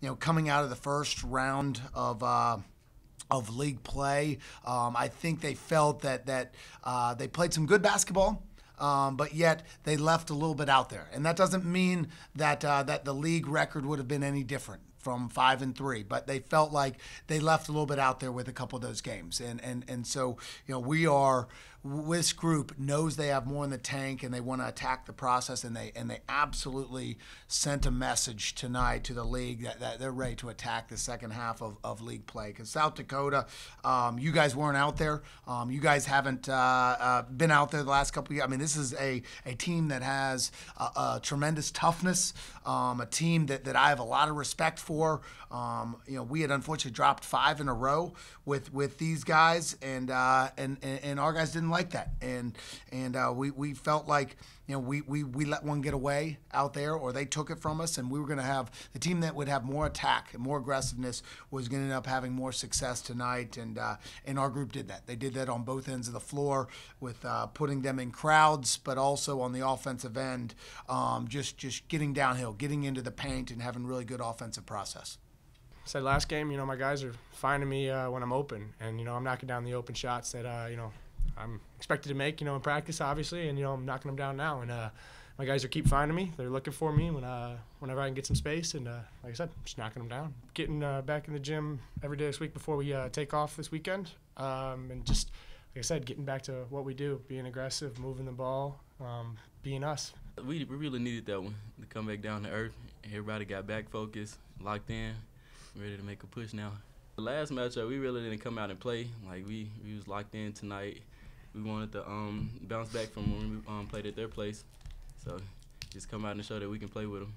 you know, coming out of the first round of. Uh, of league play, um, I think they felt that that uh, they played some good basketball. Um, but yet they left a little bit out there, and that doesn't mean that uh, that the league record would have been any different from five and three, but they felt like they left a little bit out there with a couple of those games, and and and so you know we are this group knows they have more in the tank and they want to attack the process, and they and they absolutely sent a message tonight to the league that, that they're ready to attack the second half of, of league play. Because South Dakota, um, you guys weren't out there, um, you guys haven't uh, uh, been out there the last couple years. I mean, this is a a team that has a, a tremendous toughness, um, a team that that I have a lot of respect for. Um, you know, we had unfortunately dropped five in a row with with these guys, and uh, and, and our guys didn't like that, and and uh, we we felt like you know we, we we let one get away out there, or they took it from us, and we were going to have the team that would have more attack and more aggressiveness was going to end up having more success tonight, and uh, and our group did that. They did that on both ends of the floor with uh, putting them in crowds, but also on the offensive end, um, just just getting downhill, getting into the paint, and having really good offensive process. Said last game, you know, my guys are finding me uh, when I'm open, and you know, I'm knocking down the open shots that uh, you know I'm expected to make, you know, in practice, obviously, and you know, I'm knocking them down now, and uh, my guys are keep finding me. They're looking for me when uh, whenever I can get some space, and uh, like I said, just knocking them down. Getting uh, back in the gym every day this week before we uh, take off this weekend, um, and just like I said, getting back to what we do, being aggressive, moving the ball, um, being us. We, we really needed that one to come back down to earth. Everybody got back focused, locked in, ready to make a push now. The last matchup, we really didn't come out and play. Like we, we was locked in tonight. We wanted to um, bounce back from when we um, played at their place. So just come out and show that we can play with them.